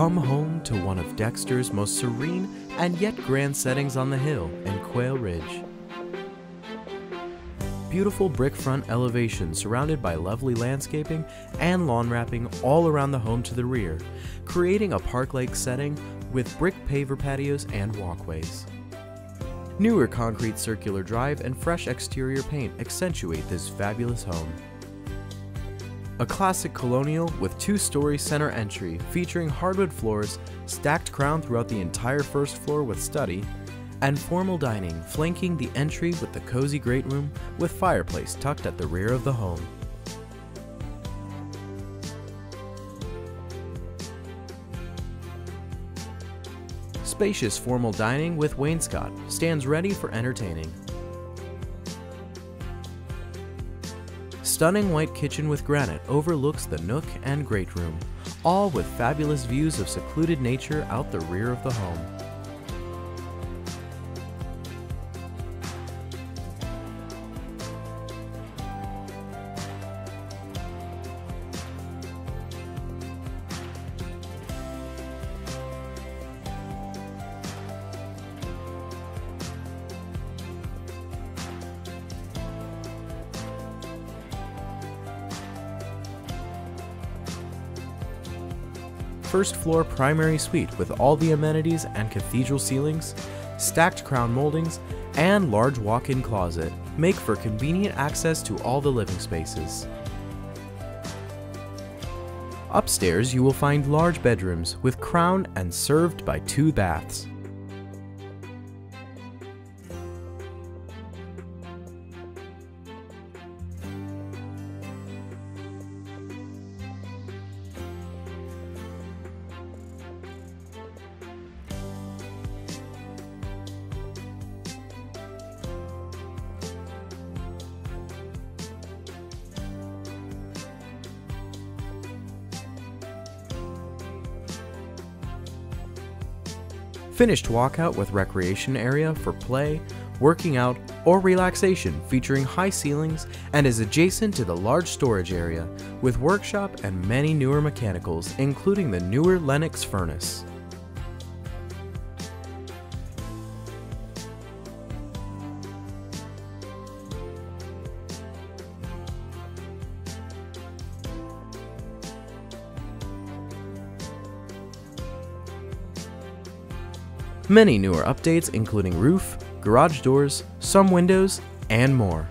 Come home to one of Dexter's most serene and yet grand settings on the hill in Quail Ridge. Beautiful brick front elevation surrounded by lovely landscaping and lawn wrapping all around the home to the rear, creating a park-like setting with brick paver patios and walkways. Newer concrete circular drive and fresh exterior paint accentuate this fabulous home. A classic colonial with two-story center entry featuring hardwood floors, stacked crown throughout the entire first floor with study, and formal dining flanking the entry with the cozy great room with fireplace tucked at the rear of the home. Spacious formal dining with wainscot stands ready for entertaining. Stunning white kitchen with granite overlooks the nook and great room, all with fabulous views of secluded nature out the rear of the home. First floor primary suite with all the amenities and cathedral ceilings, stacked crown moldings, and large walk-in closet make for convenient access to all the living spaces. Upstairs you will find large bedrooms with crown and served by two baths. Finished walkout with recreation area for play, working out, or relaxation featuring high ceilings and is adjacent to the large storage area with workshop and many newer mechanicals including the newer Lennox furnace. Many newer updates including roof, garage doors, some windows, and more.